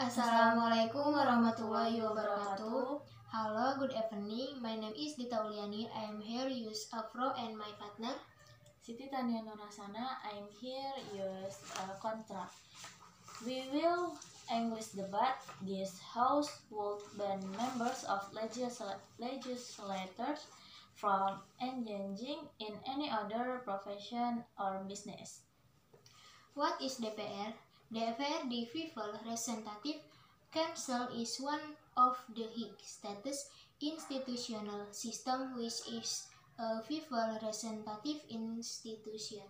Assalamualaikum warahmatullahi wabarakatuh. Hello, good evening. My name is Dita Uliani. I am here use Afro and my partner. Siti Tania Nurasana, I am here use uh, Contra. We will English debate this house would ban members of legisl legislators from engaging in any other profession or business. What is DPR? The People Representative Council, is one of the status institutional system which is a people representative institution.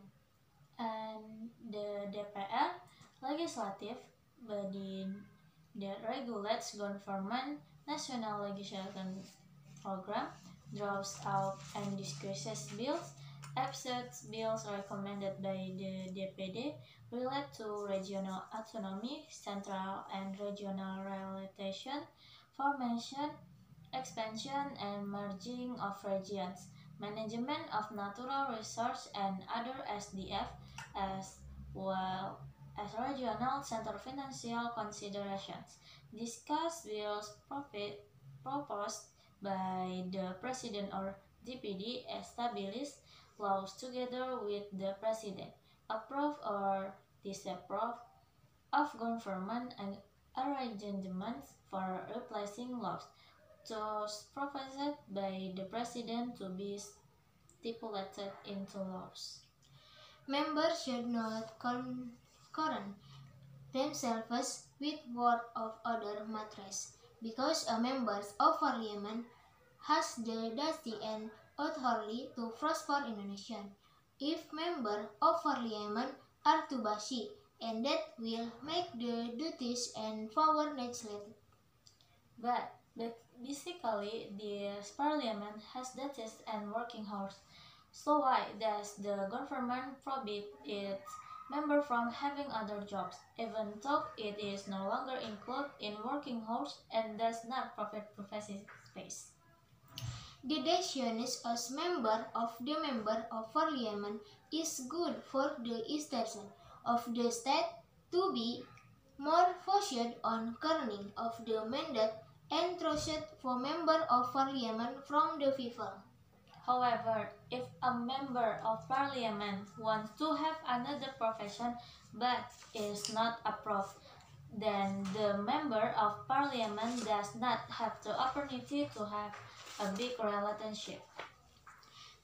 And the DPR, legislative body that regulates government national legislation program, draws out and discusses bills, accepts bills recommended by the DPD relate to regional autonomy, central and regional relation, formation, expansion and merging of regions, management of natural resource and other SDF as well as regional center financial considerations. Discuss bills proposed by the President or DPD establish laws together with the President, approve or disapprove of government and arrangements for replacing laws, those proposed by the President to be stipulated into laws. Members should not concern themselves with work of other matters, because a member of parliament has the duty and authority to prosper in a nation. If member of parliament are too busy, and that will make the duties and power neglected. But, basically, the parliament has duties and working hours. So why does the government prohibit its member from having other jobs, even though it is no longer included in working hours and does not provide privacy space? The decision as member of the member of parliament is good for the institution of the state to be more focused on earning of the mandate entrusted for member of parliament from the people. However, if a member of parliament wants to have another profession but is not approved, then the member of parliament does not have the opportunity to have a big relationship.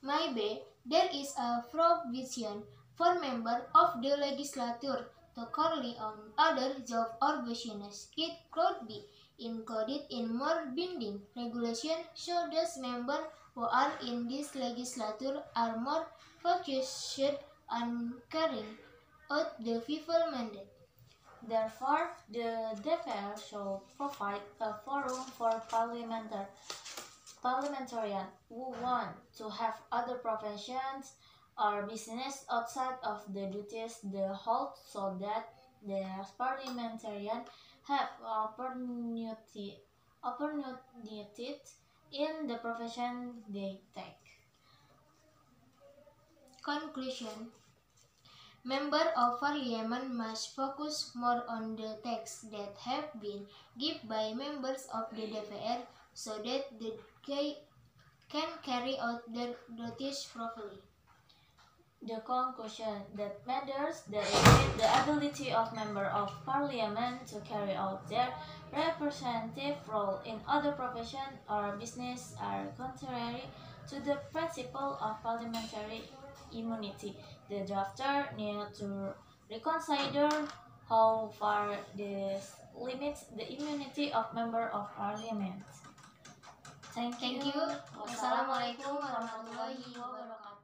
Maybe there is a provision for members of the legislature to carry on other job or business. It could be included in more binding regulation so those members who are in this legislature are more focused on carrying out the people mandate. Therefore, the DPR should provide a forum for parliamentary parliamentarians who want to have other professions or business outside of the duties they hold so that the parliamentarians have opportunity, opportunities in the profession they take. Conclusion Member of Parliament must focus more on the texts that have been given by members of the DPR so that they can carry out their duties properly. The conclusion that matters that the ability of member of parliament to carry out their representative role in other profession or business are contrary to the principle of parliamentary immunity. The drafter needs to reconsider how far this limits the immunity of member of parliament. Thank you. Thank you. Wassalamualaikum warahmatullahi wabarakatuh.